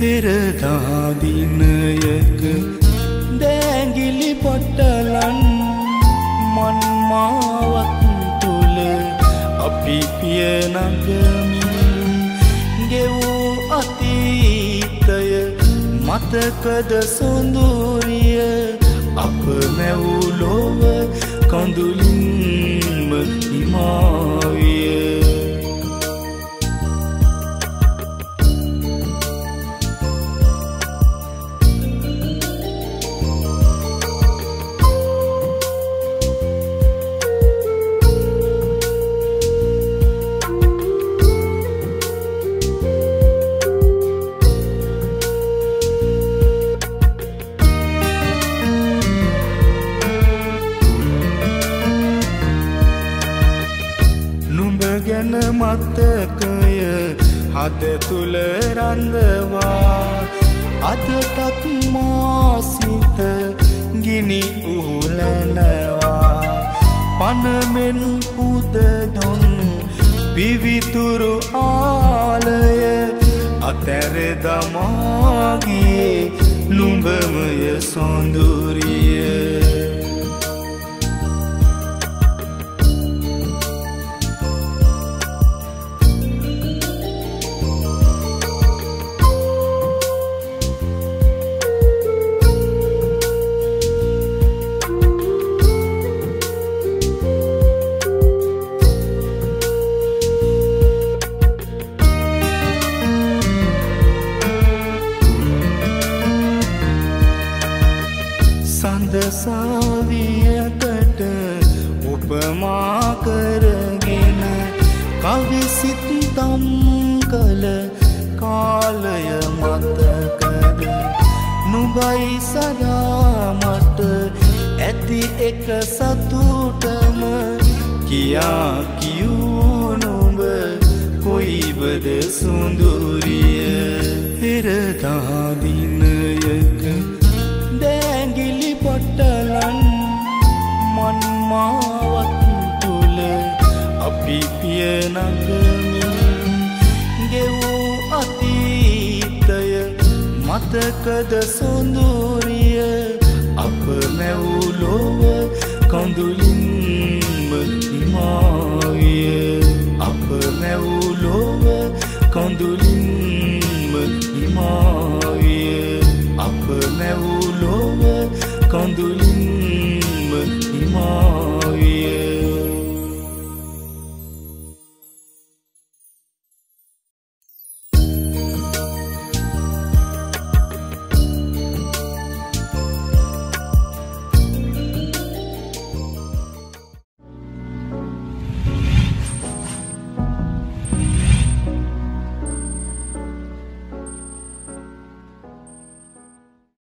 පෙරදාදිනයක දෑගිලි පොට්ටලන් මන්මාවත් තුළ අපි පියනගමින් ගෙවූ අතීතය මතකද සොඳූරිය අප මැවූ ලොව කඳුලින්ම හිමාවිය. ගැන මත්තකය හද තුළ රඳවා අදටත් මාසිත ගිනි උහුලනවා. පනමෙන් පුදදොන් පිවිතුරු ආලය අතැර දමාගේ නුඹමය සොඳුරිය සඳසාවියකට උපමා කරගෙන කවිසිත්තම් කළ කාලය මතකද? නුබයි සදාමට ඇති එක සතුටම කියා කියූනුඹ කොයිබද සුඳුරිය පෙරදාදිනයක උපමාවක් තුළ අපි පිය නගමින් ගෙවූ අතීතය මතකද සොඳුරිය? අප මැවූ ලොව කඳුලින්ම හිමාවිය. අප මැවූ ලොව කඳුලින්ම හිමාවිය. අප මැවූ ලොව කඳුලින්ම හිමාවිය